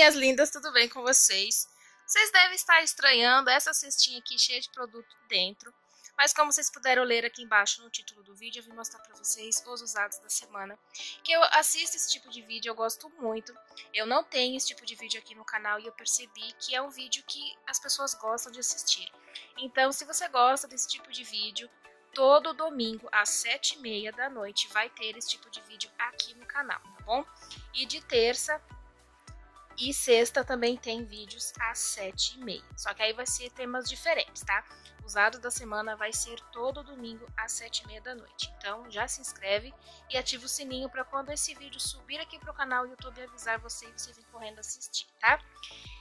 Minhas lindas, tudo bem com vocês? Vocês devem estar estranhando essa cestinha aqui cheia de produto dentro, mas como vocês puderam ler aqui embaixo no título do vídeo, eu vim mostrar pra vocês os usados da semana. Que eu assisto esse tipo de vídeo, eu gosto muito. Eu não tenho esse tipo de vídeo aqui no canal e eu percebi que é um vídeo que as pessoas gostam de assistir. Então, se você gosta desse tipo de vídeo, todo domingo às sete e meia da noite vai ter esse tipo de vídeo aqui no canal, tá bom? E de terça e sexta também tem vídeos às sete e meia. Só que aí vai ser temas diferentes, tá? Usado da semana vai ser todo domingo às sete e meia da noite. Então já se inscreve e ativa o sininho para quando esse vídeo subir aqui pro canal o YouTube avisar você e você vir correndo assistir, tá?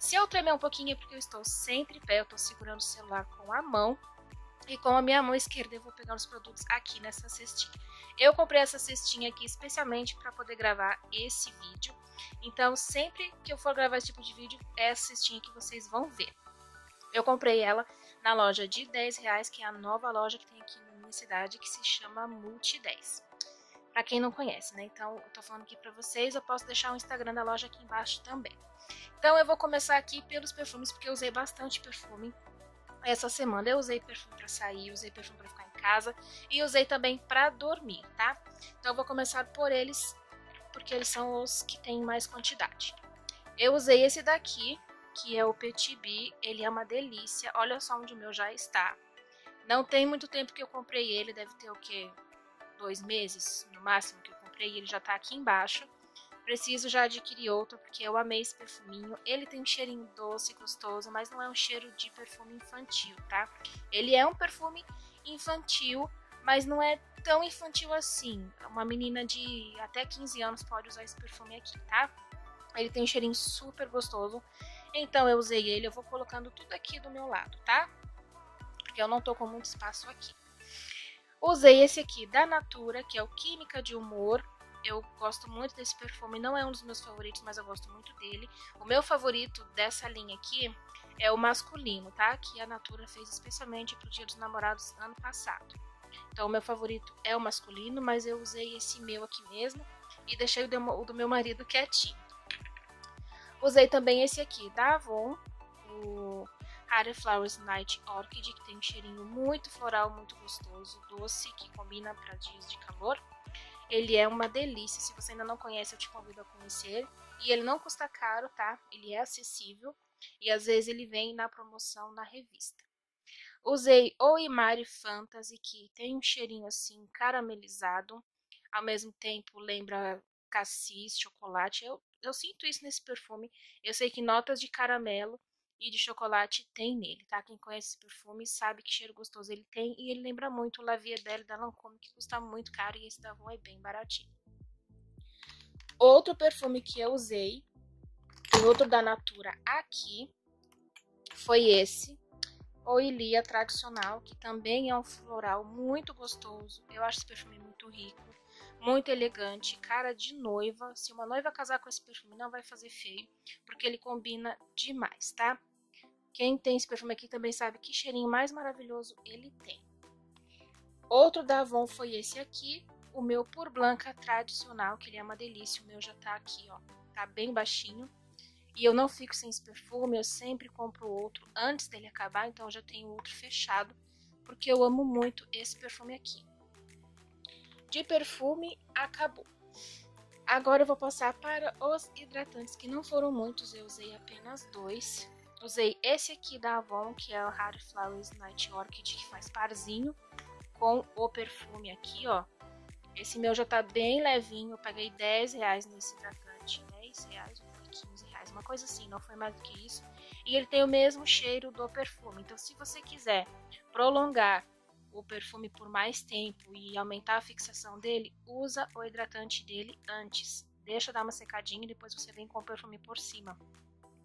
Se eu tremer um pouquinho é porque eu estou sempre pé, eu estou segurando o celular com a mão e com a minha mão esquerda eu vou pegar os produtos aqui nessa cestinha. Eu comprei essa cestinha aqui especialmente para poder gravar esse vídeo. Então, sempre que eu for gravar esse tipo de vídeo, é essa cestinha que vocês vão ver. Eu comprei ela na loja de 10 reais, que é a nova loja que tem aqui na minha cidade, que se chama Multi 10. Pra quem não conhece, né? Então, eu tô falando aqui pra vocês, eu posso deixar o Instagram da loja aqui embaixo também. Então, eu vou começar aqui pelos perfumes, porque eu usei bastante perfume essa semana eu usei perfume para sair, usei perfume para ficar em casa e usei também para dormir, tá? Então eu vou começar por eles, porque eles são os que têm mais quantidade. Eu usei esse daqui, que é o Petit B, ele é uma delícia. Olha só onde o meu já está. Não tem muito tempo que eu comprei ele, deve ter o quê? Dois meses no máximo que eu comprei, ele já tá aqui embaixo. Preciso já adquirir outro, porque eu amei esse perfuminho. Ele tem um cheirinho doce, gostoso, mas não é um cheiro de perfume infantil, tá? Ele é um perfume infantil, mas não é tão infantil assim. Uma menina de até 15 anos pode usar esse perfume aqui, tá? Ele tem um cheirinho super gostoso. Então eu usei ele, eu vou colocando tudo aqui do meu lado, tá? Porque eu não tô com muito espaço aqui. Usei esse aqui da Natura, que é o Química de Humor. Eu gosto muito desse perfume, não é um dos meus favoritos, mas eu gosto muito dele. O meu favorito dessa linha aqui é o masculino, tá? Que a Natura fez especialmente pro Dia dos Namorados ano passado. Então, o meu favorito é o masculino, mas eu usei esse meu aqui mesmo e deixei o do meu marido quietinho. Usei também esse aqui da Avon, o Harry Flowers Night Orchid, que tem um cheirinho muito floral, muito gostoso, doce, que combina para dias de calor. Ele é uma delícia, se você ainda não conhece, eu te convido a conhecer. E ele não custa caro, tá? Ele é acessível e às vezes ele vem na promoção na revista. Usei o Imari Fantasy, que tem um cheirinho assim caramelizado, ao mesmo tempo lembra cassis, chocolate. Eu, eu sinto isso nesse perfume. Eu sei que notas de caramelo e de chocolate tem nele, tá? Quem conhece esse perfume sabe que cheiro gostoso ele tem e ele lembra muito o La Vie da Lancôme, que custa muito caro e esse da Avon é bem baratinho. Outro perfume que eu usei, outro da Natura aqui, foi esse, o Ilia Tradicional, que também é um floral muito gostoso. Eu acho esse perfume muito rico, muito elegante, cara de noiva. Se uma noiva casar com esse perfume, não vai fazer feio, porque ele combina demais, tá? Quem tem esse perfume aqui também sabe que cheirinho mais maravilhoso ele tem. Outro da Avon foi esse aqui, o meu Por Blanca tradicional, que ele é uma delícia. O meu já tá aqui, ó, tá bem baixinho. E eu não fico sem esse perfume, eu sempre compro outro antes dele acabar, então eu já tenho outro fechado, porque eu amo muito esse perfume aqui. De perfume, acabou. Agora eu vou passar para os hidratantes, que não foram muitos, eu usei apenas dois. Usei esse aqui da Avon, que é o Harry Flowers Night Orchid, que faz parzinho com o perfume aqui, ó. Esse meu já tá bem levinho, eu paguei 10 reais nesse hidratante, 10 reais ou foi 15 reais, uma coisa assim, não foi mais do que isso. E ele tem o mesmo cheiro do perfume, então se você quiser prolongar o perfume por mais tempo e aumentar a fixação dele, usa o hidratante dele antes. Deixa dar uma secadinha e depois você vem com o perfume por cima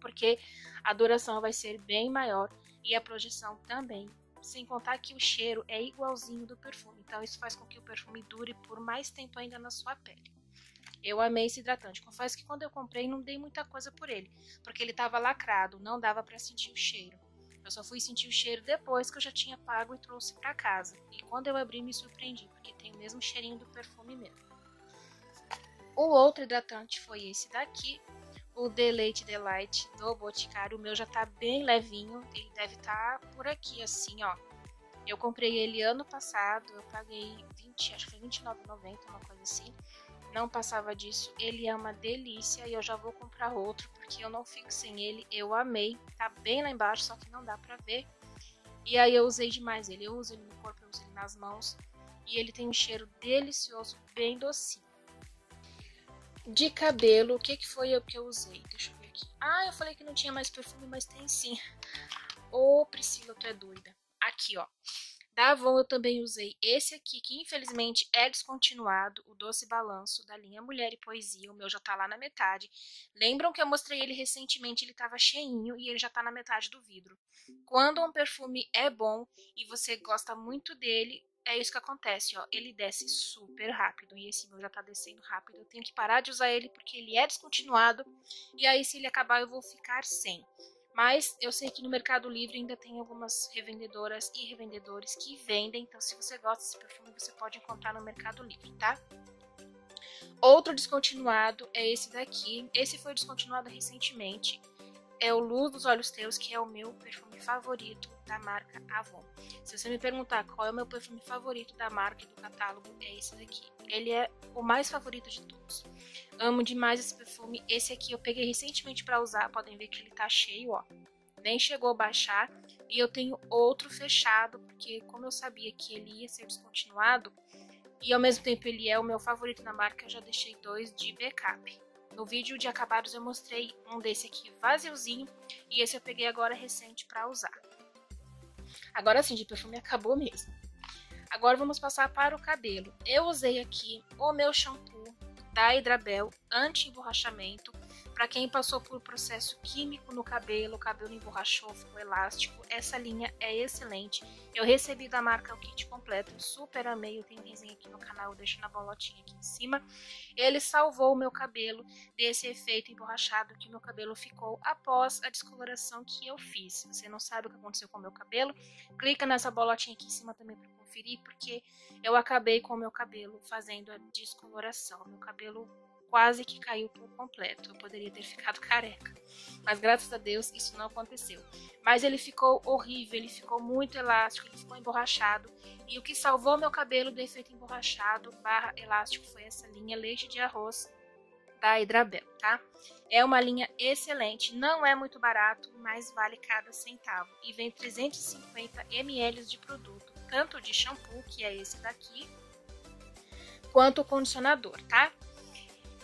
porque a duração vai ser bem maior e a projeção também. Sem contar que o cheiro é igualzinho do perfume, então isso faz com que o perfume dure por mais tempo ainda na sua pele. Eu amei esse hidratante. Confesso que quando eu comprei não dei muita coisa por ele, porque ele estava lacrado, não dava para sentir o cheiro. Eu só fui sentir o cheiro depois que eu já tinha pago e trouxe para casa. E quando eu abri me surpreendi, porque tem o mesmo cheirinho do perfume mesmo. O outro hidratante foi esse daqui, o Deleite Delight do Boticário. O meu já tá bem levinho, ele deve estar tá por aqui, assim, ó. Eu comprei ele ano passado, eu paguei 20, acho que foi R$29,90, uma coisa assim. Não passava disso, ele é uma delícia e eu já vou comprar outro, porque eu não fico sem ele, eu amei. Tá bem lá embaixo, só que não dá pra ver. E aí eu usei demais ele, eu uso ele no corpo, eu uso ele nas mãos. E ele tem um cheiro delicioso, bem docinho. De cabelo, o que, que foi o que eu usei? Deixa eu ver aqui. Ah, eu falei que não tinha mais perfume, mas tem sim. Ô, oh, Priscila, tu é doida. Aqui, ó. Da Avon eu também usei esse aqui, que infelizmente é descontinuado, o Doce Balanço, da linha Mulher e Poesia. O meu já tá lá na metade. Lembram que eu mostrei ele recentemente, ele tava cheinho e ele já tá na metade do vidro. Quando um perfume é bom e você gosta muito dele, é isso que acontece, ó. Ele desce super rápido. E esse meu já tá descendo rápido. Eu tenho que parar de usar ele porque ele é descontinuado. E aí, se ele acabar, eu vou ficar sem. Mas eu sei que no Mercado Livre ainda tem algumas revendedoras e revendedores que vendem. Então, se você gosta desse perfume, você pode encontrar no Mercado Livre, tá? Outro descontinuado é esse daqui. Esse foi descontinuado recentemente é o Luz dos Olhos Teus, que é o meu perfume favorito da marca Avon. Se você me perguntar qual é o meu perfume favorito da marca e do catálogo, é esse daqui. Ele é o mais favorito de todos. Amo demais esse perfume. Esse aqui eu peguei recentemente para usar, podem ver que ele tá cheio, ó. Nem chegou a baixar. E eu tenho outro fechado, porque como eu sabia que ele ia ser descontinuado, e ao mesmo tempo ele é o meu favorito da marca, eu já deixei dois de backup. No vídeo de acabados eu mostrei um desse aqui vaziozinho e esse eu peguei agora recente para usar. Agora sim, de perfume acabou mesmo. Agora vamos passar para o cabelo. Eu usei aqui o meu shampoo da Hidrabel anti-emborrachamento para quem passou por processo químico no cabelo, o cabelo emborrachou, ficou elástico, essa linha é excelente. Eu recebi da marca o kit completo, super amei, eu tenho aqui no canal, eu deixo na bolotinha aqui em cima. Ele salvou o meu cabelo desse efeito emborrachado que meu cabelo ficou após a descoloração que eu fiz. Se você não sabe o que aconteceu com o meu cabelo, clica nessa bolotinha aqui em cima também para conferir, porque eu acabei com o meu cabelo fazendo a descoloração. Meu cabelo quase que caiu por completo. Eu poderia ter ficado careca. Mas graças a Deus isso não aconteceu. Mas ele ficou horrível, ele ficou muito elástico, ele ficou emborrachado. E o que salvou meu cabelo do efeito emborrachado barra elástico foi essa linha leite de arroz da Hidrabel, tá? É uma linha excelente, não é muito barato, mas vale cada centavo. E vem 350 ml de produto, tanto de shampoo, que é esse daqui, quanto o condicionador, tá?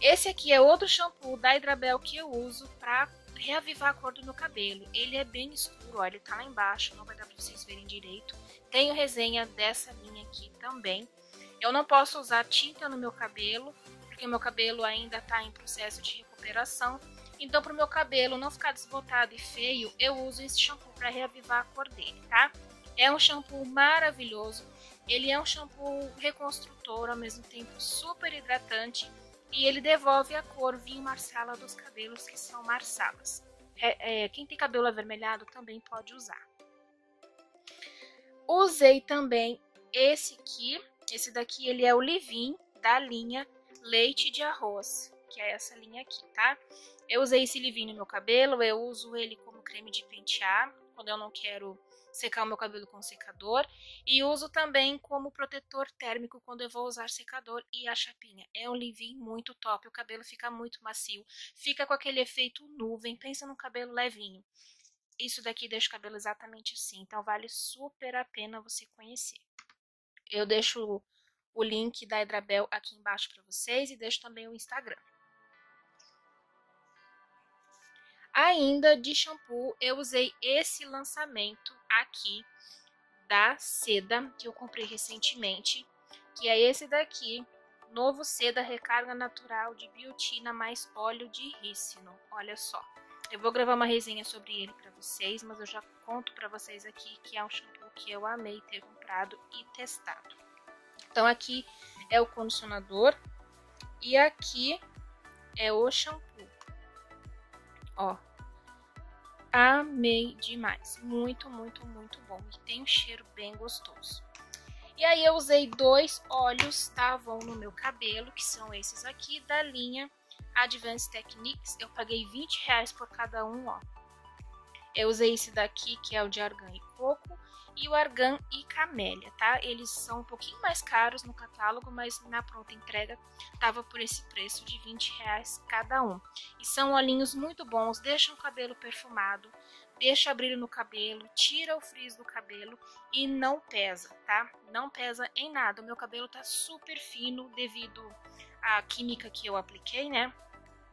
Esse aqui é outro shampoo da Hidrabel que eu uso para reavivar a cor do meu cabelo. Ele é bem escuro, ó, ele tá lá embaixo, não vai dar para vocês verem direito. Tenho resenha dessa linha aqui também. Eu não posso usar tinta no meu cabelo, porque meu cabelo ainda está em processo de recuperação. Então, para o meu cabelo não ficar desbotado e feio, eu uso esse shampoo para reavivar a cor dele, tá? É um shampoo maravilhoso. Ele é um shampoo reconstrutor, ao mesmo tempo super hidratante e ele devolve a cor vinho marsala dos cabelos que são marsalas. É, é, quem tem cabelo avermelhado também pode usar. Usei também esse aqui, esse daqui ele é o Livin da linha Leite de Arroz, que é essa linha aqui, tá? Eu usei esse Livin no meu cabelo, eu uso ele como creme de pentear, quando eu não quero secar o meu cabelo com secador. E uso também como protetor térmico quando eu vou usar secador e a chapinha. É um leave-in muito top, o cabelo fica muito macio, fica com aquele efeito nuvem, pensa num cabelo levinho. Isso daqui deixa o cabelo exatamente assim, então vale super a pena você conhecer. Eu deixo o link da Hidrabel aqui embaixo para vocês e deixo também o Instagram. Ainda de shampoo, eu usei esse lançamento aqui da Seda, que eu comprei recentemente, que é esse daqui, novo Seda Recarga Natural de biotina mais óleo de rícino. Olha só. Eu vou gravar uma resenha sobre ele para vocês, mas eu já conto para vocês aqui que é um shampoo que eu amei ter comprado e testado. Então aqui é o condicionador e aqui é o shampoo. Ó, amei demais. Muito, muito, muito bom. E tem um cheiro bem gostoso. E aí eu usei dois óleos da Avon no meu cabelo, que são esses aqui, da linha Advanced Techniques, eu paguei 20 reais por cada um, ó. Eu usei esse daqui, que é o de argan e coco, o argan e camélia, tá? Eles são um pouquinho mais caros no catálogo, mas na pronta entrega tava por esse preço de 20 reais cada um. E são olhinhos muito bons, deixam o cabelo perfumado, deixa brilho no cabelo, tira o frizz do cabelo e não pesa, tá? Não pesa em nada. O meu cabelo tá super fino devido à química que eu apliquei, né?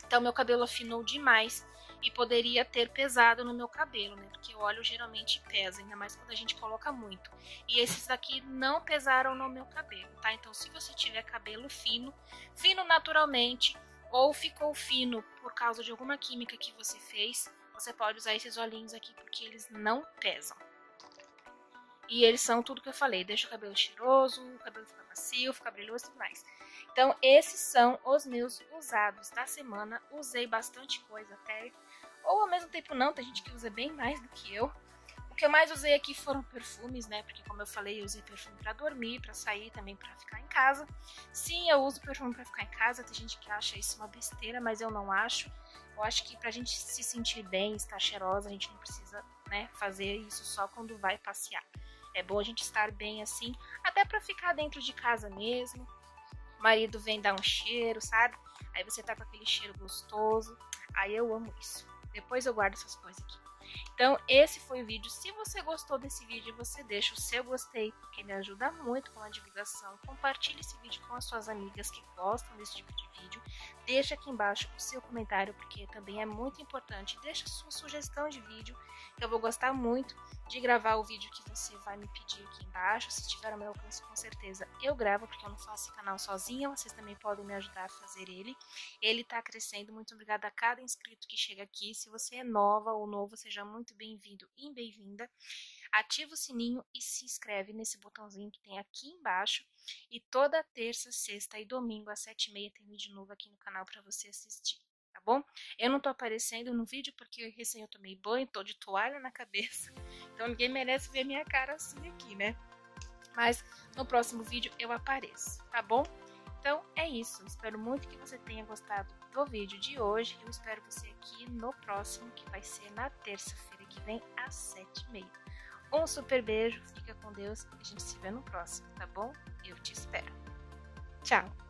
Então meu cabelo afinou demais e poderia ter pesado no meu cabelo, né? Porque o óleo geralmente pesa, ainda mais quando a gente coloca muito. E esses daqui não pesaram no meu cabelo, tá? Então, se você tiver cabelo fino, fino naturalmente, ou ficou fino por causa de alguma química que você fez, você pode usar esses olhinhos aqui porque eles não pesam. E eles são tudo que eu falei, deixa o cabelo cheiroso, o cabelo fica macio, fica brilhoso e tudo mais. Então, esses são os meus usados da semana. Usei bastante coisa até ou ao mesmo tempo não, tem gente que usa bem mais do que eu. O que eu mais usei aqui foram perfumes, né? Porque como eu falei, eu usei perfume para dormir, para sair, também para ficar em casa. Sim, eu uso perfume para ficar em casa. Tem gente que acha isso uma besteira, mas eu não acho. Eu acho que pra gente se sentir bem, estar cheirosa, a gente não precisa, né, fazer isso só quando vai passear. É bom a gente estar bem assim, até para ficar dentro de casa mesmo. Marido vem dar um cheiro, sabe? Aí você tá com aquele cheiro gostoso. Aí eu amo isso. Depois eu guardo essas coisas aqui. Então, esse foi o vídeo. Se você gostou desse vídeo, você deixa o seu gostei, porque ele ajuda muito com a divulgação. Compartilhe esse vídeo com as suas amigas que gostam desse tipo de vídeo. Deixa aqui embaixo o seu comentário, porque também é muito importante. Deixa sua sugestão de vídeo, que eu vou gostar muito de gravar o vídeo que você vai me pedir aqui embaixo. Se estiver ao meu alcance, com certeza eu gravo, porque eu não faço esse canal sozinha. Vocês também podem me ajudar a fazer ele. Ele está crescendo. Muito obrigada a cada inscrito que chega aqui. Se você é nova ou novo, seja muito bem-vindo e bem-vinda. Ativa o sininho e se inscreve nesse botãozinho que tem aqui embaixo. E toda terça, sexta e domingo às sete e meia tem vídeo novo aqui no canal para você assistir tá bom? Eu não tô aparecendo no vídeo porque recém eu tomei banho, tô de toalha na cabeça, então ninguém merece ver minha cara assim aqui, né? Mas no próximo vídeo eu apareço, tá bom? Então é isso, espero muito que você tenha gostado do vídeo de hoje. Eu espero você aqui no próximo, que vai ser na terça-feira que vem, às sete e meia. Um super beijo, fica com Deus a gente se vê no próximo, tá bom? Eu te espero. Tchau!